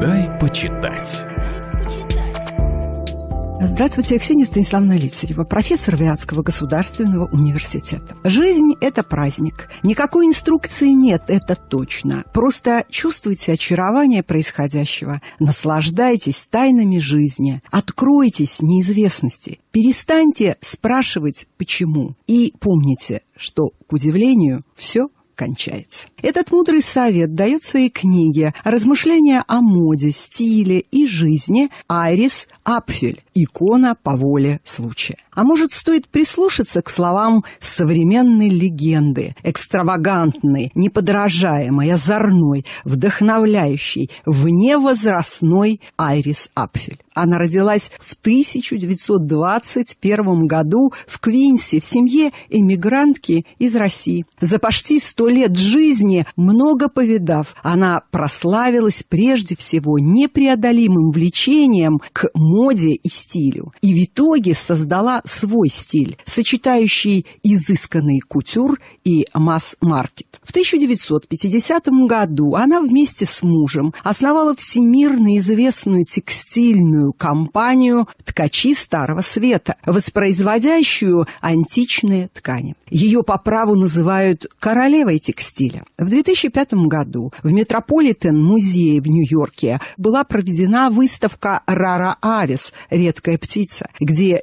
Дай почитать. Здравствуйте, Ксения Станиславовна Лицарева, профессор Вятского государственного университета. Жизнь – это праздник. Никакой инструкции нет, это точно. Просто чувствуйте очарование происходящего. Наслаждайтесь тайнами жизни. Откройтесь неизвестности. Перестаньте спрашивать «почему?». И помните, что, к удивлению, все кончается. Этот мудрый совет дает в своей книге «Размышления о моде, стиле и жизни» Айрис Апфель «Икона по воле случая». А может, стоит прислушаться к словам современной легенды, экстравагантной, неподражаемой, озорной, вдохновляющей, вневозрастной Айрис Апфель. Она родилась в 1921 году в Квинсе в семье эмигрантки из России. За почти сто лет жизни, много повидав, она прославилась прежде всего непреодолимым влечением к моде и стилю. И в итоге создала свой стиль, сочетающий изысканный кутюр и масс-маркет. В 1950 году она вместе с мужем основала всемирно известную текстильную компанию «Ткачи Старого Света», воспроизводящую античные ткани. Ее по праву называют королевой текстиля. В 2005 году в Метрополитен-музее в Нью-Йорке была проведена выставка «Рара Авис. Редкая птица», где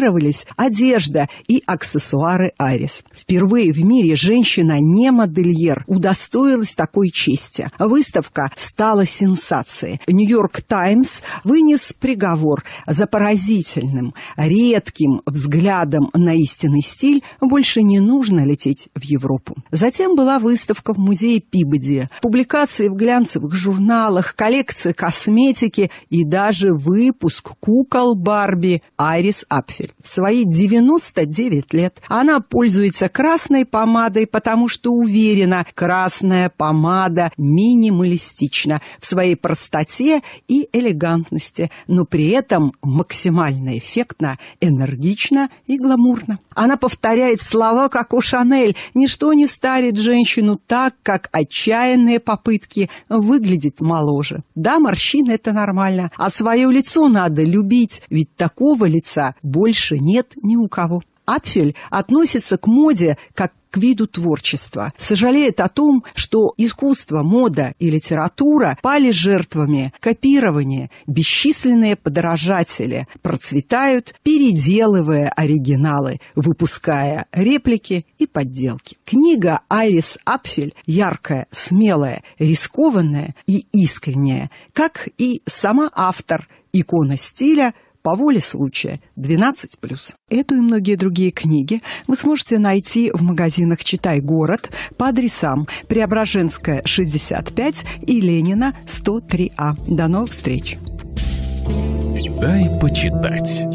демонстрировались одежда и аксессуары Арис. Впервые в мире женщина не модельер удостоилась такой чести. Выставка стала сенсацией. Нью-Йорк Таймс вынес приговор за поразительным, редким взглядом на истинный стиль больше не нужно лететь в Европу. Затем была выставка в музее Пибоди, публикации в глянцевых журналах, коллекция косметики и даже выпуск кукол Барби Айрис Апфель. В свои 99 лет она пользуется красной помадой, потому что уверена, красная помада минималистична в своей простоте и элегантности, но при этом максимально эффектно, энергично и гламурно. Она повторяет слова, как у Шанель. Ничто не старит женщину так, как отчаянные попытки выглядеть моложе. Да, морщины – это нормально, а свое лицо надо любить, ведь такого лица больше нет ни у кого. Апфель относится к моде как к виду творчества. Сожалеет о том, что искусство, мода и литература пали жертвами копирования. Бесчисленные подражатели процветают, переделывая оригиналы, выпуская реплики и подделки. Книга Айрис Апфель яркая, смелая, рискованная и искренняя, как и сама автор икона стиля – по воле случая 12+. Эту и многие другие книги вы сможете найти в магазинах «Читай город» по адресам Преображенская, 65 и Ленина, 103А. До новых встреч! Дай почитать.